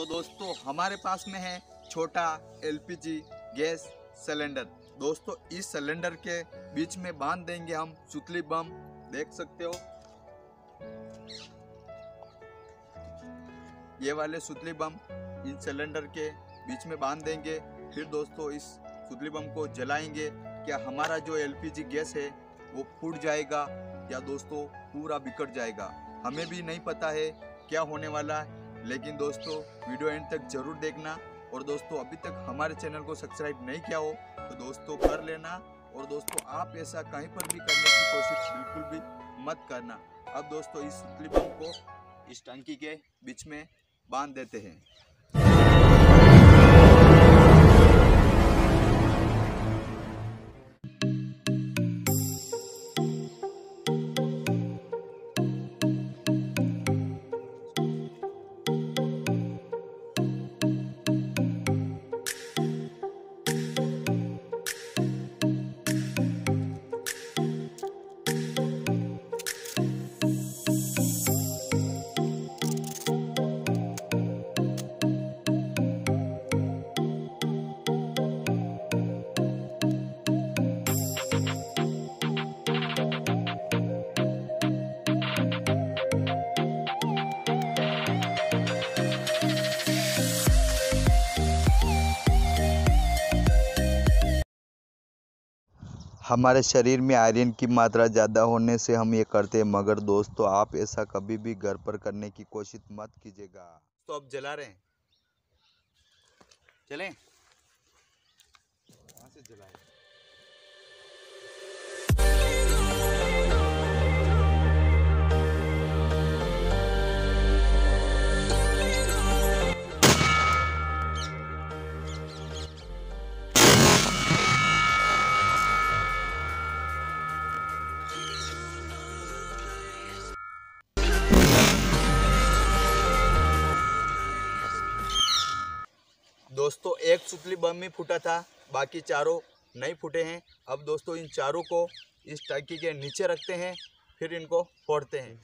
तो दोस्तों, हमारे पास में है छोटा एलपीजी गैस सिलेंडर। दोस्तों, इस सिलेंडर के बीच में बाँध देंगे हम सुतली बम, देख सकते हो। ये वाले सुतली बम इन सिलेंडर के बीच में बाँध देंगे। फिर दोस्तों, इस सुतली बम को जलाएँगे। क्या हमारा जो एलपीजी गैस है, वो फूट जाएगा या दोस्तों, पूरा बिकट जाएगा? हमें भी नहीं पता है क्या होने वाला है। लेकिन दोस्तों, वीडियो एंड तक ज़रूर देखना। और दोस्तों, अभी तक हमारे चैनल को सब्सक्राइब नहीं किया हो तो दोस्तों कर लेना। और दोस्तों, आप ऐसा कहीं पर भी करने की कोशिश बिल्कुल भी मत करना। अब दोस्तों, इस क्लिपिंग को इस टंकी के बीच में बाँध देते हैं। हमारे शरीर में आयरन की मात्रा ज़्यादा होने से हम ये करते हैं, मगर दोस्तों आप ऐसा कभी भी घर पर करने की कोशिश मत कीजिएगा। तो अब जला रहे हैं। चलें। कहाँ से जलाए? दोस्तों, एक सुतली बम ही फूटा था, बाकी चारों नहीं फूटे हैं। अब दोस्तों, इन चारों को इस टंकी के नीचे रखते हैं, फिर इनको फोड़ते हैं।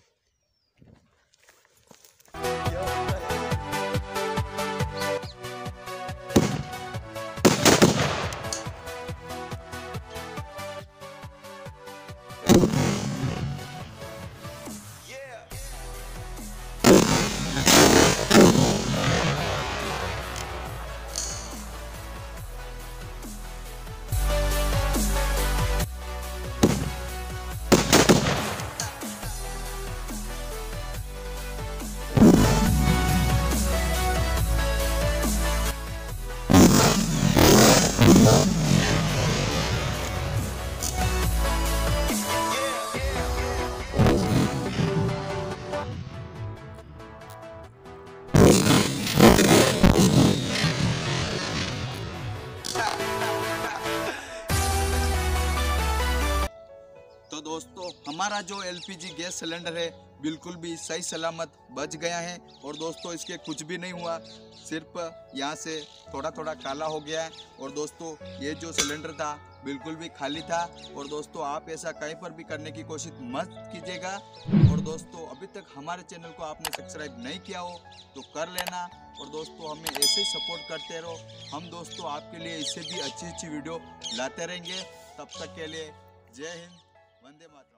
हमारा जो एलपीजी गैस सिलेंडर है, बिल्कुल भी सही सलामत बच गया है। और दोस्तों, इसके कुछ भी नहीं हुआ, सिर्फ़ यहाँ से थोड़ा थोड़ा काला हो गया है। और दोस्तों, ये जो सिलेंडर था, बिल्कुल भी खाली था। और दोस्तों, आप ऐसा कहीं पर भी करने की कोशिश मत कीजिएगा। और दोस्तों, अभी तक हमारे चैनल को आपने सब्सक्राइब नहीं किया हो तो कर लेना। और दोस्तों, हमें ऐसे ही सपोर्ट करते रहो। हम दोस्तों, आपके लिए इससे भी अच्छी अच्छी वीडियो लाते रहेंगे। तब तक के लिए जय हिंद, वंदे मातरम।